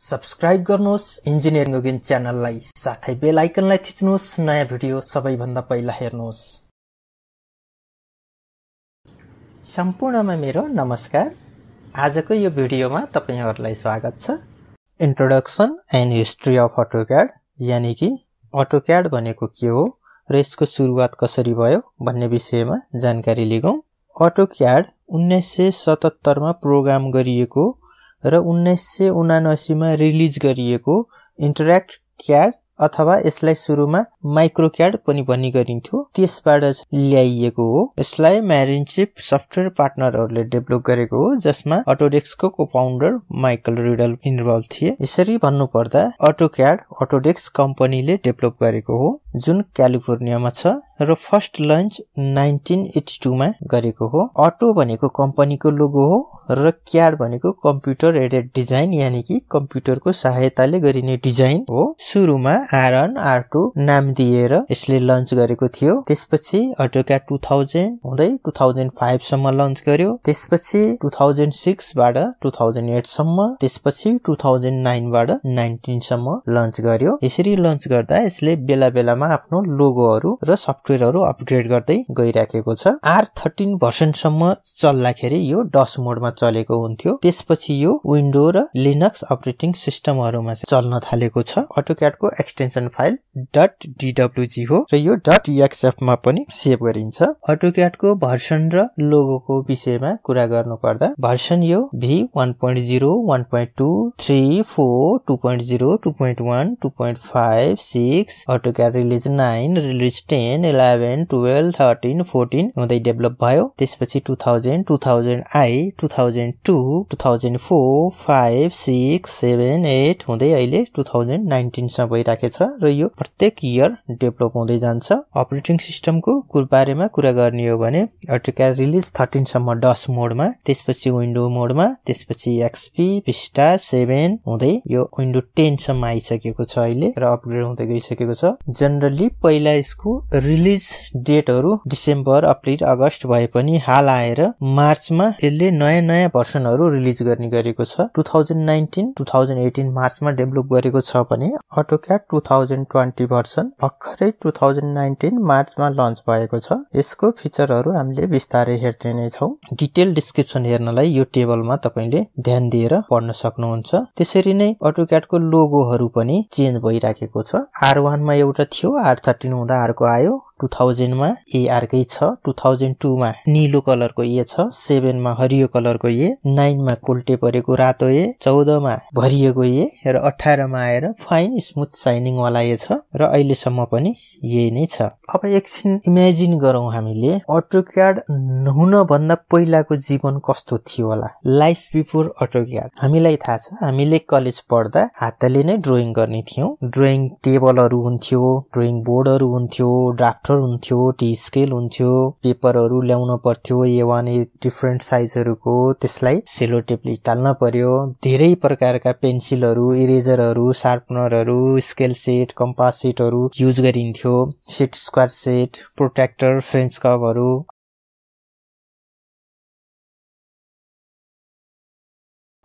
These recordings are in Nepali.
सब्सक्राइब गर्नुहोस् इन्जिनियरिङ योगिन च्यानललाई साथै बेल आइकनलाई थिच्नुहोस् नयाँ भिडियो सबैभन्दा पहिला हेर्नुहोस्। सम्पूर्णमा मेरो नमस्कार। आजको यो भिडियोमा तपाईँहरूलाई स्वागत छ। Introduction and history of AutoCAD यानि कि अटोक्याड भनेको के हो र यसको सुरुवात कसरी भयो भन्ने विषयमा जानकारी लिगौँ। अटोक्याड उन्नाइस सय सतहत्तरमा प्रोग्राम गरिएको र उन्नाइस सय उनासीमा रिलिज गरिएको इन्टरेक्ट क्याड अथवा यसलाई सुरुमा माइक्रोक्याड पनि भन्ने गरिन्थ्यो। त्यसबाट ल्याइएको हो। यसलाई म्यारिनसिप सफ्टवेयर पार्टनरहरूले डेभलप गरेको हो जसमा अटोडेक्सको को फाउन्डर माइकल रिडल इन्भल्भ थिए। यसरी भन्नुपर्दा अटोक्याड अटोडेक्स कम्पनीले डेभलप गरेको हो जुन क्यालिफोर्नियामा छ। र फर्स्ट लन्च नाइन्टिन एटी टूमा गरेको हो। अटो भनेको कम्पनीको लोगो हो र क्याड भनेको कम्प्युटर एडेड डिजाइन यानि कि कम्प्युटरको सहायताले गरिने डिजाइन हो। सुरुमा आरन आर टू नाम दिएर यसले लन्च गरेको थियो। त्यसपछि अटोक्याड टु थाउजन्ड हुँदै टु थाउजन्ड फाइभसम्म लन्च गर्यो। त्यसपछि टु थाउजन्ड सिक्सबाट टु थाउजन्ड एटसम्म त्यसपछि टु थाउजन्ड नाइनबाट नाइन्टिनसम्म लन्च गर्यो। यसरी लन्च गर्दा यसले बेला बेलामा आफ्नो लोगोहरू र सफ्टवेयरहरू अपग्रेड गर्दै गइराखेको छ। आर थर्टिन भर्सनसम्म चल्दाखेरि यो डस मोडमा चलेको हुन्थ्यो। त्यसपछि यो विन्डो र लिनक्स अपरेटिङ सिस्टमहरूमा चल्न थालेको छ। अटोक्याडको एक्सटेन्सन फाइल डट डिडब्लुजी हो र यो. डट मा पनि सेभ गरिन्छ। अटोक्याडको भर्सन र लोगोको विषयमा कुरा गर्नु पर्दा भर्सन यो V one point zero one point two three four two point zero two point one two point five six AutoCAD release nine release ten eleven twelve thirteen fourteen हुँदै डेभलप भयो त्यसपछि two thousand two thousand I two thousand two two thousand four five six seven eight हुँदै अहिले टू थाउजन्ड नाइन्टिनसम्म भइराखेको छ र यो प्रत्येक इयर डेभलप हुँदै जान्छ। अपरेटिङ सिस्टमको बारेमा कुरा गर्ने हो भने अर्टिक्यार रिलिज थर्टिनसम्म डस मोडमा त्यसपछि विन्डो मोडमा त्यसपछि एक्सपी भिस्टा सेभेन हुँदै यो विन्डो टेनसम्म आइसकेको छ अहिले र अपग्रेड हुँदै गइसकेको छ। जेनरली पहिला यसको रिलिज डेटहरू डिसेम्बर अप्रिल अगस्त भए पनि हाल आएर मार्चमा यसले नयाँ नयाँ भर्सनहरू रिलिज गर्ने गरेको छ। Two thousand nineteen two thousand eighteen मार्चमा डेभलप गरेको छ भने AutoCAD two thousand twenty version भर्खरै टु थाउजन्ड नाइन्टिन मार्चमा लन्च भएको छ। यसको फिचरहरू हामीले बिस्तारै हेर्ने नै छौँ। डिटेल डिस्क्रिप्सन हेर्नलाई यो टेबलमा तपाईँले ध्यान दिएर पढ्न सक्नुहुन्छ। त्यसरी नै अटोक्याटको लोगोहरू पनि चेन्ज भइराखेको छ। आर वानमा एउटा थियो आर थर्टिन हुँदा अर्को आयो। टु थाउजन्डमा ए अर्कै छ टु थाउजन्ड टूमा निलो कलरको ए छ सेभेनमा हरियो कलरको ए नाइनमा कोल्टे परेको रातो ए चौधमा भरिएको ए र अठारमा आएर फाइन स्मुथ साइनिङ वाला ए छ र अहिलेसम्म पनि यही नै छ। अब एकछिन इमेजिन गरौँ हामीले अटोक्याड नहुन भन्दा पहिलाको जीवन कस्तो थियो होला। लाइफ बिफोर अटोक्याड हामीलाई थाहा छ हामीले कलेज पढ्दा हातले नै ड्रइङ गर्ने थियौँ। ड्रइङ टेबलहरू हुन्थ्यो ड्रइङ बोर्डहरू हुन्थ्यो ड्राफ्ट ड्राफ्टर हुन्थ्यो टी स्केल हुन्थ्यो पेपरहरू ल्याउन पर्थ्यो ए वान ए डिफ्रेन्ट साइजहरूको त्यसलाई सेलो टेपले टाल्न पर्यो। धेरै प्रकारका पेन्सिलहरू इरेजरहरू सार्पनरहरू स्केल सेट कम्पास सेटहरू युज गरिन्थ्यो। Set square set protractor French कभहरू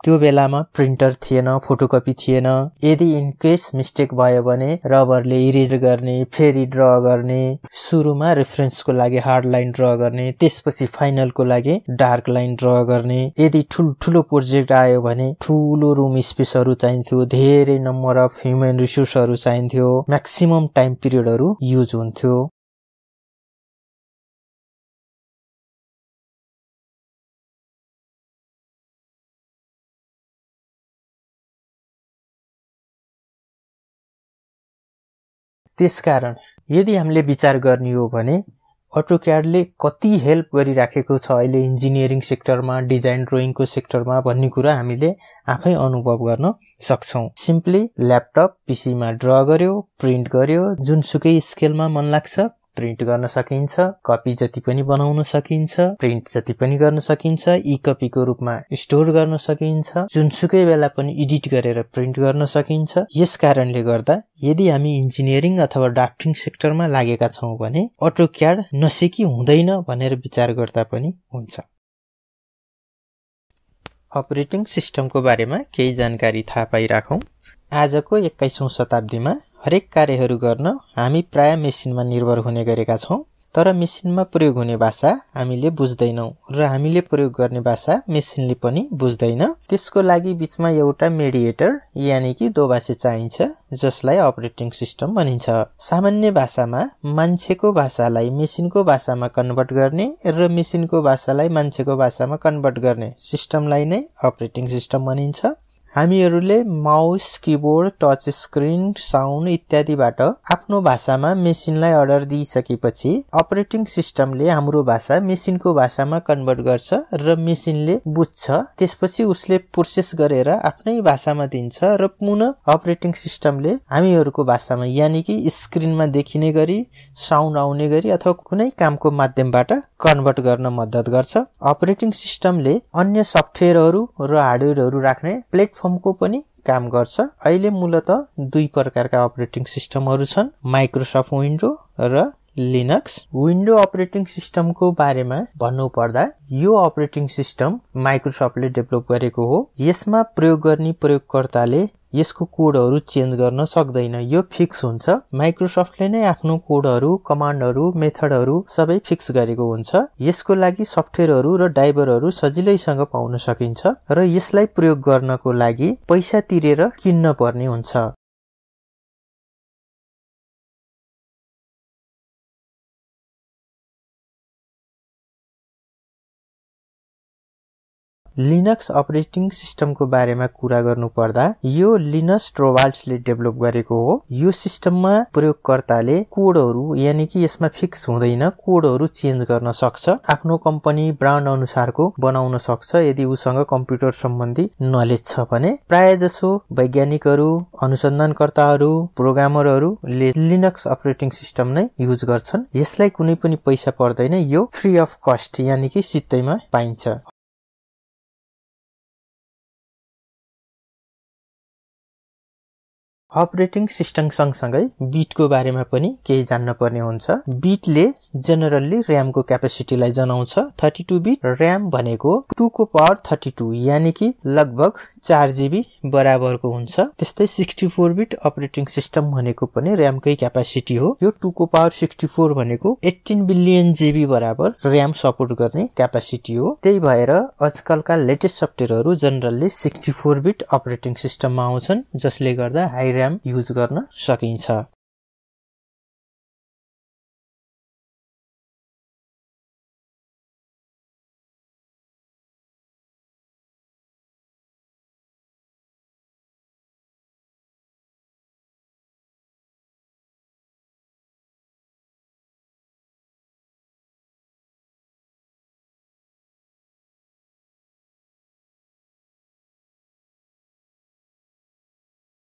त्यो बेलामा प्रिन्टर थिएन फोटोकपी थिएन। यदि इनकेस मिस्टेक भयो भने रबरले इरेज गर्ने फेरि ड्र गर्ने सुरुमा रेफरेन्सको लागि हार्ड लाइन ड्र गर्ने त्यसपछि फाइनलको लागि डार्क लाइन ड्र गर्ने। यदि ठुल्ठुलो प्रोजेक्ट आयो भने ठुलो रुम स्पेसहरू चाहिन्थ्यो धेरै नम्बर अफ ह्युमन रिसोर्सहरू चाहिन्थ्यो। म्याक्सिमम टाइम पिरियडहरू युज हुन्थ्यो। त्यसकारण यदि हामीले विचार गर्ने हो भने अटोक्याडले कति हेल्प गरिराखेको छ अहिले इन्जिनियरिङ सेक्टरमा डिजाइन ड्रइङको सेक्टरमा भन्ने कुरा हामीले आफै अनुभव गर्न सक्छौँ। सिम्पली ल्यापटप पिसीमा ड्र गर्यो प्रिन्ट गर्यो जुनसुकै स्केलमा मन लाग्छ। प्रिन्ट गर्न सकिन्छ कपी जति पनि बनाउन सकिन्छ प्रिन्ट जति पनि गर्न सकिन्छ ई कपीको रूपमा स्टोर गर्न सकिन्छ जुनसुकै बेला पनि एडिट गरेर प्रिन्ट गर्न सकिन्छ। यस कारणले गर्दा यदि हामी इन्जिनियरिङ अथवा ड्राफ्टिङ सेक्टरमा लागेका छौँ भने अटो क्याड नसिकी हुँदैन भनेर विचार गर्दा पनि हुन्छ। अपरेटिङ सिस्टमको बारेमा केही जानकारी थाहा पाइराखौँ। आजको एक्काइसौँ शताब्दीमा हरेक कार्यहरू गर्न हामी प्राय मेसिनमा निर्भर हुने गरेका छौँ तर मेसिनमा प्रयोग हुने भाषा हामीले बुझ्दैनौँ र हामीले प्रयोग गर्ने भाषा मेसिनले पनि बुझ्दैन। त्यसको लागि बिचमा एउटा मेडिएटर यानि कि दोभाषी चाहिन्छ जसलाई अपरेटिङ सिस्टम भनिन्छ। सामान्य भाषामा मान्छेको भाषालाई मेसिनको भाषामा कन्भर्ट गर्ने र मेसिनको भाषालाई मान्छेको भाषामा कन्भर्ट गर्ने सिस्टमलाई नै अपरेटिङ सिस्टम भनिन्छ। हामीहरूले mouse keyboard touch screen sound इत्यादिबाट आफ्नो भाषामा मेसिनलाई अर्डर दिइसकेपछि अपरेटिङ सिस्टमले हाम्रो भाषा मेसिनको भाषामा कन्भर्ट गर्छ र मेसिनले बुझ्छ। त्यसपछि उसले प्रोसेस गरेर आफ्नै भाषामा दिन्छ र पुनः अपरेटिङ सिस्टमले हामीहरूको भाषामा यानि कि स्क्रिनमा देखिने गरी साउन्ड आउने गरी अथवा कुनै कामको माध्यमबाट कन्भर्ट गर्न मद्दत गर्छ। अपरेटिङ सिस्टमले अन्य सफ्टवेयरहरू र हार्डवेयरहरू राख्ने प्लेटफर्म प्लेटफर्मको पनि काम गर्छ। अहिले मूलत दुई प्रकारका अपरेटिङ सिस्टमहरू छन् माइक्रोसफ्ट विन्डो र लिनक्स विन्डो अपरेटिङ सिस्टमको बारेमा भन्नुपर्दा यो अपरेटिङ सिस्टम माइक्रोसफ्टले डेभलप गरेको हो। यसमा प्रयोग गर्ने प्रयोगकर्ताले यसको कोडहरू चेन्ज गर्न सक्दैन। यो फिक्स हुन्छ। माइक्रोसफ्टले नै आफ्नो कोडहरू कमान्डहरू मेथडहरू सबै फिक्स गरेको हुन्छ। यसको लागि सफ्टवेयरहरू र ड्राइभरहरू सजिलैसँग पाउन सकिन्छ र यसलाई प्रयोग गर्नको लागि पैसा तिरेर किन्न पर्ने हुन्छ। लिनक्स अपरेटिङ सिस्टमको बारेमा कुरा गर्नु पर्दा यो लिनस ट्रोवाल्ड्सले डेभलप गरेको हो। यो सिस्टममा प्रयोगकर्ताले कोडहरू यानि कि यसमा फिक्स हुँदैन कोडहरू चेन्ज गर्न सक्छ। आफ्नो कम्पनी ब्रान्ड अनुसारको बनाउन सक्छ यदि उसँग कम्प्युटर सम्बन्धी नलेज छ भने। प्राय जसो वैज्ञानिकहरू अनुसन्धानकर्ताहरू प्रोग्रामरहरूले लिनक्स अपरेटिङ सिस्टम नै युज गर्छन्। यसलाई कुनै पनि पैसा पर्दैन यो फ्री अफ कस्ट यानि कि सित्तैमा पाइन्छ। अपरेटिङ सिस्टम सँगसँगै बिटको बारेमा पनि केही जान्न पर्ने हुन्छ। बिटले जेनरल्ली ऱ्यामको क्यापेसिटीलाई जनाउँछ। थर्टी टू बिट ऱ्याम भनेको टूको पावर थर्टी टू यानि कि लगभग चार जिबी बराबरको हुन्छ। त्यस्तै sixty four bit operating system भनेको पनि ऱ्यामकै क्यापेसिटी हो। यो टूको पावर सिक्सटी फोर भनेको एट्टिन बिलियन जिबी बराबर ऱ्याम सपोर्ट गर्ने क्यापेसिटी हो। त्यही भएर आजकलका latest सफ्टवेयरहरू generally sixty four bit operating सिस्टममा आउँछन् जसले गर्दा हाई ऱ्याम युज गर्न सकिन्छ।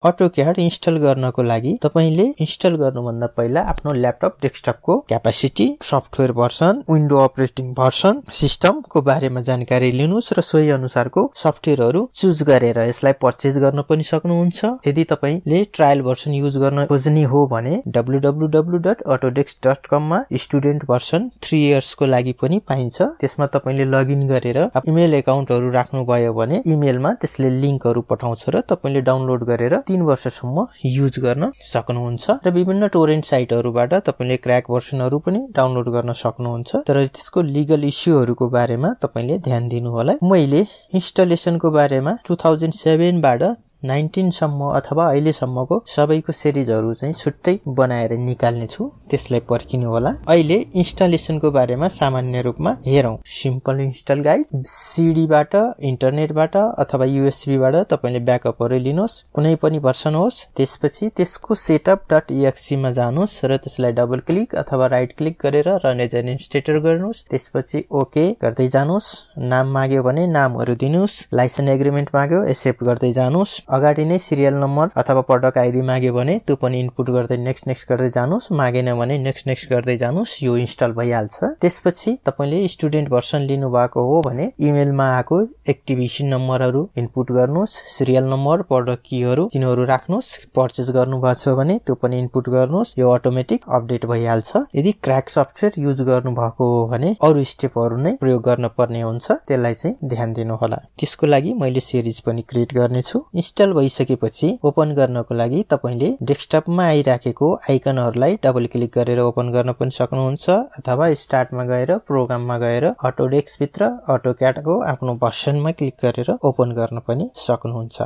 अटोक्याड इन्स्टल गर्नको लागि तपाईँले इन्स्टल गर्नुभन्दा पहिला आफ्नो laptop डेस्कटपको capacity software version window operating version सिस्टमको बारेमा जानकारी लिनुहोस् र सोही अनुसारको सफ्टवेयरहरू चुज गरेर यसलाई पर्चेज गर्न पनि सक्नुहुन्छ। यदि तपाईँले ट्रायल भर्सन युज गर्न खोज्ने हो भने डब्लु डब्लु डब्लु डट अटोडेक्स डट कममा स्टुडेन्ट भर्सन थ्री इयर्सको लागि पनि पाइन्छ। त्यसमा तपाईँले लगइन गरेर इमेल एकाउन्टहरू राख्नुभयो भने इमेलमा त्यसले लिङ्कहरू पठाउँछ र तपाईँले डाउनलोड गरेर तिन वर्षसम्म युज गर्न सक्नुहुन्छ र विभिन्न टोरेन्ट साइटहरूबाट तपाईँले क्र्याक भर्सनहरू पनि डाउनलोड गर्न सक्नुहुन्छ। तर त्यसको लिगल इस्युहरूको बारेमा तपाईँले ध्यान दिनु होला मैले इन्स्टलेसनको बारेमा टु थाउजन्ड सेभेनबाट नाइन्टिनसम्म अथवा अहिलेसम्मको सबैको सिरिजहरू चाहिँ छुट्टै बनाएर निकाल्ने छु त्यसलाई पर्खिनु होला। अहिले इन्स्टलेसनको बारेमा सामान्य रूपमा हेरौँ। सिम्पल इन्स्टल गाइड सिडीबाट इन्टरनेटबाट अथवा युएसबीबाट तपाईँले ब्याकअपहरू लिनुहोस् कुनै पनि भर्सन होस् त्यसपछि त्यसको सेटअप डट इएक्सीमा जानुहोस् र त्यसलाई डबल क्लिक अथवा राइट क्लिक गरेर रन एज एन इन्स्टेटर गर्नुहोस्। त्यसपछि ओके गर्दै जानुहोस्। नाम माग्यो भने नामहरू दिनुहोस्। लाइसेन्स एग्रिमेन्ट माग्यो एक्सेप्ट गर्दै जानुहोस्। अगाडि नै सिरियल नम्बर अथवा प्रडक्ट आइडी माग्यो भने त्यो पनि इनपुट गर्दै नेक्स्ट नेक्स्ट गर्दै जानुहोस् मागेन भने नेक्स्ट नेक्स्ट गर्दै जानुहोस् यो इन्स्टल भइहाल्छ। त्यसपछि तपाईँले स्टुडेन्ट भर्सन लिनुभएको हो भने इमेलमा आएको एक्टिभेसन नम्बरहरू इनपुट गर्नुहोस् सिरियल नम्बर प्रडक्ट कीहरू तिनीहरू राख्नुहोस् पर्चेस गर्नुभएको छ भने त्यो पनि इनपुट गर्नुहोस् यो अटोमेटिक अपडेट भइहाल्छ। यदि क्र्याक सफ्टवेयर युज गर्नुभएको हो भने अरू स्टेपहरू नै प्रयोग गर्न पर्ने हुन्छ त्यसलाई चाहिँ ध्यान दिनुहोला। त्यसको लागि मैले सिरिज पनि क्रिएट गर्नेछु। इन्स्टल भइसकेपछि ओपन गर्नको लागि तपाईँले डेस्कटपमा आइराखेको आइकनहरूलाई डबल क्लिक गरेर ओपन गर्न पनि सक्नुहुन्छ अथवा स्टार्टमा गएर प्रोग्राममा गएर अटोडेस्कभित्र अटो क्याटको आफ्नो भर्सनमा क्लिक गरेर ओपन गर्न पनि सक्नुहुन्छ।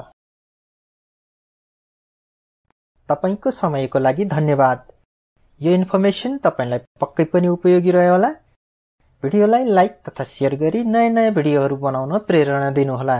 तपाईँको समयको लागि धन्यवाद। यो इन्फर्मेसन तपाईँलाई पक्कै पनि उपयोगी रह्यो होला। भिडियोलाई लाइक तथा सेयर गरी नयाँ नयाँ भिडियोहरू बनाउन प्रेरणा दिनुहोला।